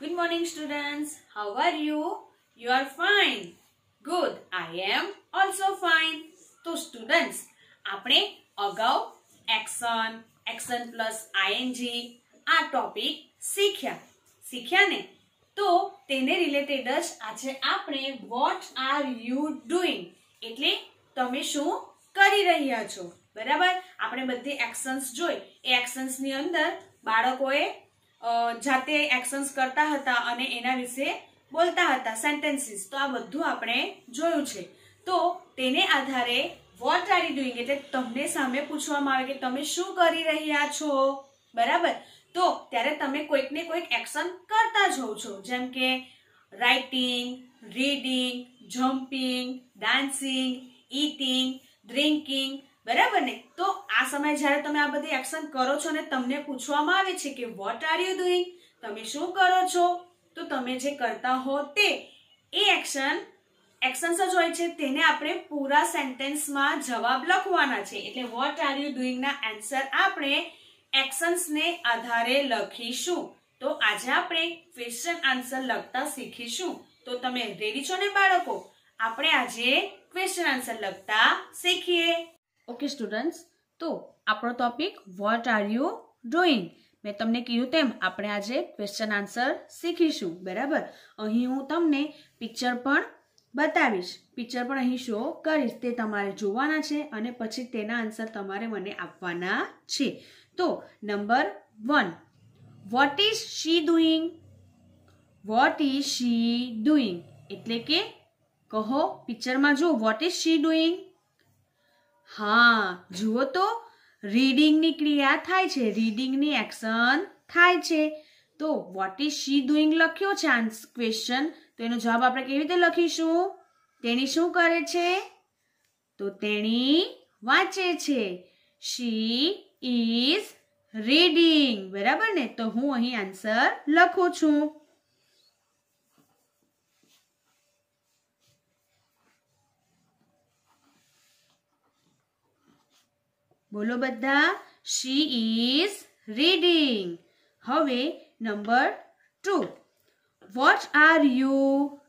Good morning, students. How are you? You are fine. Good. I am also fine. તો students આપણે અગાઉ action action plus ING આ topic શીખ્યા શીખ્યા ને તો તેને રિલેટેડ જ આજે આપણે વોટ આર યુ ડુઈંગ એટલે તમે શું કરી રહ્યા છો બરાબર આપણે બધી એક્શન્સ જોઈ એ એક્શન્સની અંદર બાળકોએ જાતે એક્શન્સ કરતા હતા અને એના વિશે બોલતા હતા સેન્ટેન્સીસ તો આ બધું આપણે જોયું છે. તો તેને આધારે વોટ આર યુ ડુઈંગ એટલે તમને સામે પૂછવામાં આવે કે તમે શું કરી રહ્યા છો? બરાબર? તો ત્યારે તમે કોઈકને કોઈક એક્શન કરતા જ હોવ છો. જેમ કે writing reading jumping dancing eating drinking બરાબર ને? તો આ સમયે જ્યારે તમે આ બધી એક્શન કરો છો ને તમને પૂછવામાં આવે છે કે વોટ આર યુ ડુઈંગ તમે શું કરો છો? તો તમે જે કરતા હો તે, એ એક્શન એક્શન્સ જ હોય છે, તેને આપણે પૂરા સેન્ટેન્સમાં જવાબ લખવાના છે. એટલે વોટ આર યુ ડુઈંગના આન્સર આપણે એક્શન્સને આધારે લખીશું. તો આજે આપણે ક્વેશ્ચન આન્સર લખતા શીખીશું. તો તમે રેડી છો ને બાળકો? આપણે આજે ક્વેશ્ચન આન્સર લખતા શીખીએ. ઓકે સ્ટુડન્ટ્સ તો આપણો topic what are you doing મેં તમને કીધું તેમ, આપણે આજે ક્વેશ્ચન આન્સર શીખીશું, બરાબર? અહીં હું તમને પિક્ચર પણ બતાવીશ. પિક્ચર પણ અહીં શો કરીશ. તે તમારે જોવાના છે અને પછી તેના આન્સર તમારે મને આપવાના છે. તો number one what is she doing what is she doing એટલે કે કહો પિક્ચરમાં જો વોટ ઇઝ શી ડુઈંગ હા, જુઓ તો રીડિંગની ક્રિયા થાય છે રીડિંગની એક્શન થાય છે. તો વોટ ઇઝ શી ડુઈંગ લખ્યો છે, આન્સ ક્વેશ્ચન તો એનો જવાબ આપણે કેવી રીતે લખીશું? તેણી શું કરે છે? તો તેણી વાંચે છે શી ઇઝ રીડિંગ બરાબર ને? તો હું અહીં આન્સર લખું છું. બોલો બધા. શી ઇઝ રીડિંગ હવે number two. What are you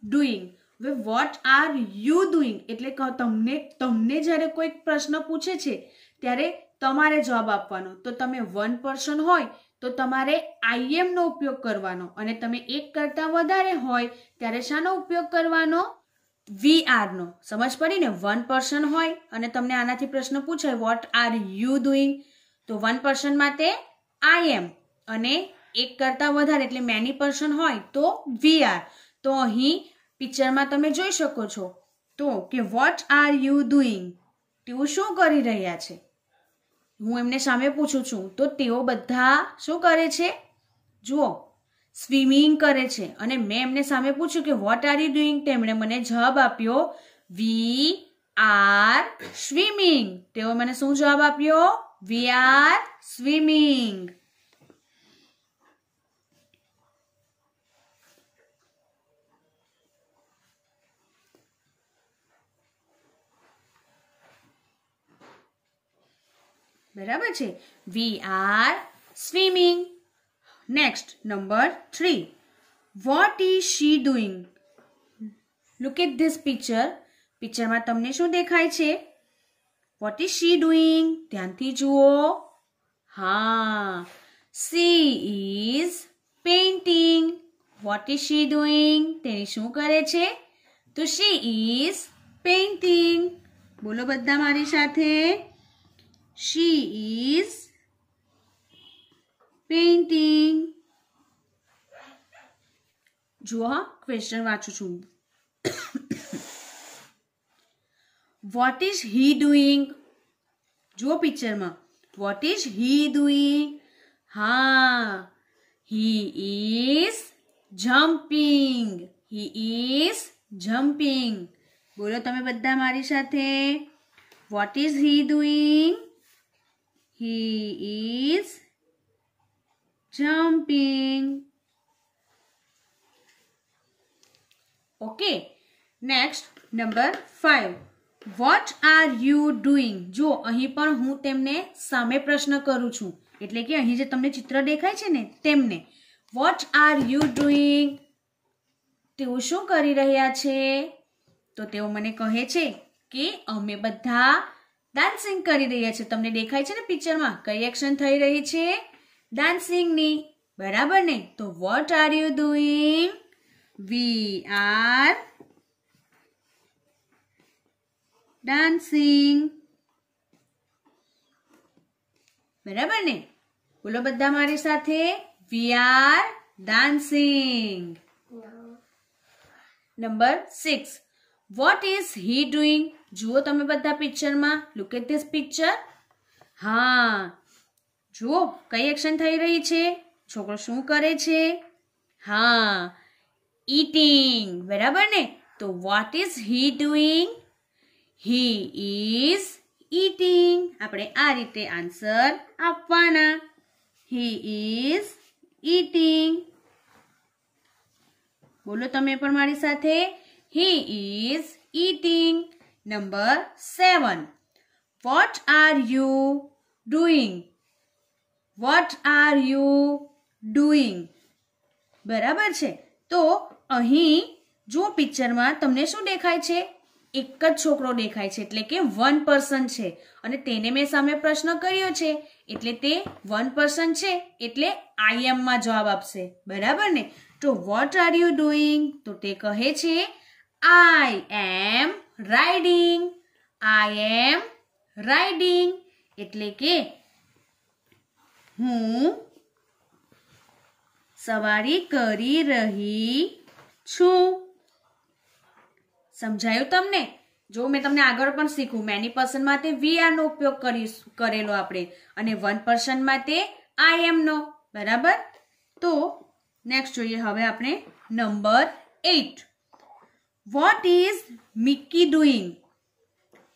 doing હવે વોટ આર યુ ડુઈંગ એટલે તમને તમને જ્યારે કોઈક પ્રશ્ન પૂછે છે, ત્યારે તમારે જવાબ આપવાનો. તો તમે વન પર્સન હોય, તો તમારે આઈએમનો ઉપયોગ કરવાનો. અને તમે એક કરતાં વધારે હોય, ત્યારે શાનો ઉપયોગ કરવાનો? વી આરનો સમજ પડી ને? વન પર્સન હોય અને તમને આનાથી પ્રશ્ન પૂછાય વોટ આર યુ ડુઈંગ તો વન પર્સન માટે આઈ એમ અને એક કરતાં વધારે, એટલે મેની પર્સન હોય, તો વી આર તો અહીં પિક્ચરમાં તમે જોઈ શકો છો. તો કે વોટ આર યુ ડુઈંગ તેઓ શું કરી રહ્યા છે? હું એમને સામે પૂછું છું. તો તેઓ બધા શું કરે છે? જુઓ. સ્વિમિંગ કરે છે. અને મેં એમને સામે પૂછ્યું કે વોટ આર યુ ડુઈંગ તેમણે મને જવાબ આપ્યો વી આર સ્વિમિંગ તેઓ મને શું જવાબ આપ્યો? વી આર સ્વિમિંગ બરાબર છે. We are swimming next number three what is she doing look at this picture પિક્ચરમાં તમને શું દેખાય છે? વોટ ઇઝ શી ડુઈંગ ધ્યાનથી જુઓ. હા. She is painting what is she doing તેની શું કરે છે? તો શી ઇઝ પેઇન્ટિંગ બોલો બધા મારી સાથે. શી ઇઝ પેઇન્ટિંગ જુઓ ક્વેશ્ચન વાંચું છું. વોટ ઇઝ હી ડુઈંગ જુઓ પિક્ચરમાં વોટ ઇઝ હી ડુઈંગ હા he is jumping he is jumping બોલો તમે બધા મારી સાથે. What is he doing he is jumping. Okay next number five what are you doing જો, અહીં પણ હું તેમને સામે પ્રશ્ન કરું છું. એટલે કે અહીં જે તમને ચિત્ર દેખાય છે ને, તેમને. વોટ આર યુ ડુઈંગ તેઓ શું કરી રહ્યા છે? તો તેઓ મને કહે છે કે અમે બધા ડાન્સિંગ કરી રહ્યા છે તમને દેખાય છે ને પિક્ચરમાં કઈ એક્શન થઈ રહી છે? ડાન્સિંગની બરાબર ને? તો what are you doing we are dancing બરાબર ને? બોલો બધા મારી સાથે. We are dancing number six what is he doing જુઓ તમે બધા પિક્ચરમાં લુક એટ ધીસ પિક્ચર હા જુઓ, કઈ એક્શન થઈ રહી છે? છોકરો શું કરે છે? હા ઈટિંગ બરાબર ને? તો what is he doing he is eating આપણે આ રીતે આન્સર આપવાના. હી ઇઝ ઈટિંગ બોલો તમે પણ મારી સાથે. He is eating number seven what are you doing what are you doing બરાબર છે. તો અહીં જો પિક્ચરમાં તમને શું દેખાય છે? એક જ છોકરો દેખાય છે, એટલે કે વન પર્સન છે. અને તેને મેં સામે પ્રશ્ન કર્યો છે, એટલે તે વન પર્સન છે, એટલે આઈ એમમાં જવાબ આપશે. બરાબર ને? તો વોટ આર યુ ડુઈંગ તો તે કહે છે આઈ એમ રાઇડિંગ આઈ એમ રાઇડિંગ એટલે કે હું સવારી કરી રહી છું. સમજાયું તમને? જો મેં તમને આગળ પણ શીખું મેની પર્સન માટે વી આર નો ઉપયોગ કરી કરેલો આપણે. અને વન પર્સન માટે આઈ એમ નો. બરાબર? તો નેક્સ્ટ જોઈએ, હવે આપણે number eight what is Mickey doing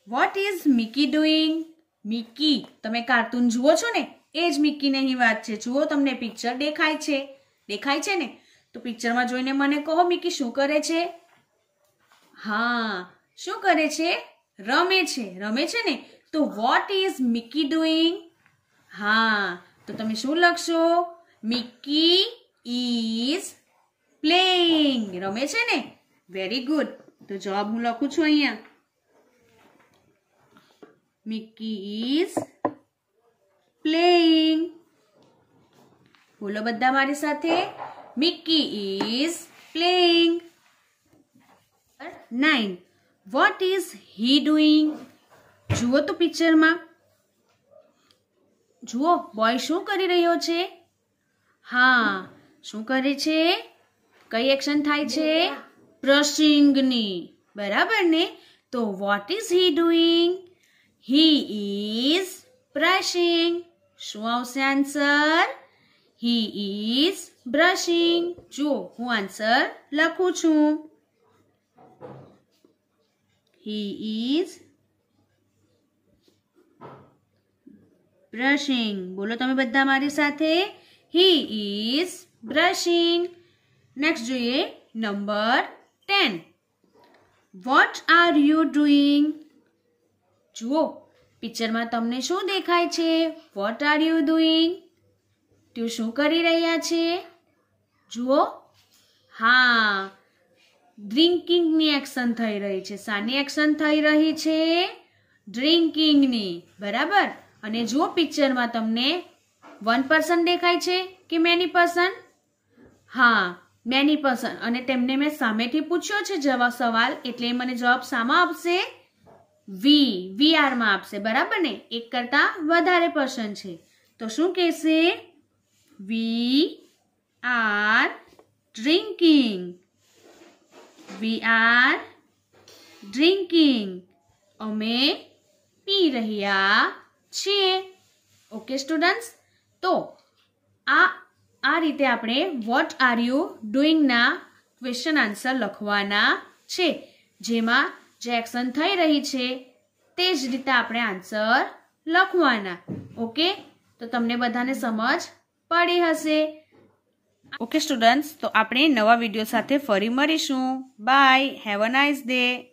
what is Mickey doing Mickey તમે કાર્ટૂન જુઓ છો ને? એ જ મિકીની વાત છે. જુઓ તમને પિક્ચર દેખાય છે. દેખાય છે ને? તો પિક્ચરમાં જોઈને મને કહો મિકી શું કરે છે? હા, શું કરે છે? રમે છે. રમે છે ને? તો વોટ ઇઝ મિકી ડુઈંગ હા, તો તમે શું લખશો? મિકી ઇઝ પ્લેઇંગ રમે છે ને? વેરી ગુડ તો જવાબ હું લખું છું અહીંયા. મિકી ઇઝ પ્લેઇંગ બોલો બધા મારી સાથે. Mickey is playing nine what is he doing જુઓ તો પિક્ચરમાં. જુઓ બોય શું કરી રહ્યો છે? હા, શું કરે છે? કઈ એક્શન થાય છે? પ્રસિંગની. બરાબર ને? તો what is he doing he is brushing શું આવશે આન્સર? હી ઇઝ બ્રશિંગ જુઓ હું આન્સર લખું છું. હી ઇઝ બ્રશિંગ બોલો તમે બધા મારી સાથે. હી ઇઝ બ્રશિંગ નેક્સ્ટ જોઈએ number ten what are you doing જુઓ. પિક્ચરમાં તમને શું દેખાય છે? વોટ આર યુ ડુઈંગ તું શું કરી રહ્યા છે? જુઓ. હા. ડ્રિંકિંગની એક્શન થઈ રહી છે. સાની એક્શન થઈ રહી છે? ડ્રિંકિંગની બરાબર? અને જો પિક્ચરમાં તમને વન પર્સન દેખાય છે કે મેની પર્સન હા મેની પર્સન અને તેમને મેં સામેથી પૂછ્યો છે જવાબ સવાલ, એટલે મને જવાબ શામાં આપશે. વી વી આરમાં આપશે, બરાબર ને? એક કરતા વધારે પર્સન છે. તો શું કહેશે? We are drinking we are drinking અમે પી રહ્યા છીએ. ઓકે સ્ટુડન્ટ્સ તો આ આ રીતે આપણે વોટ આર યુ ડુઈંગના ક્વેશ્ચન આન્સર લખવાના છે. જેમાં જે એક્શન થઈ રહી છે, તે જ રીતે આપણે આન્સર લખવાના. ઓકે તો તમને બધાને સમજ પડી હશે. ઓકે સ્ટુડન્ટ્સ તો આપણે નવા વીડિયો સાથે ફરી મળીશું. Bye have a nice day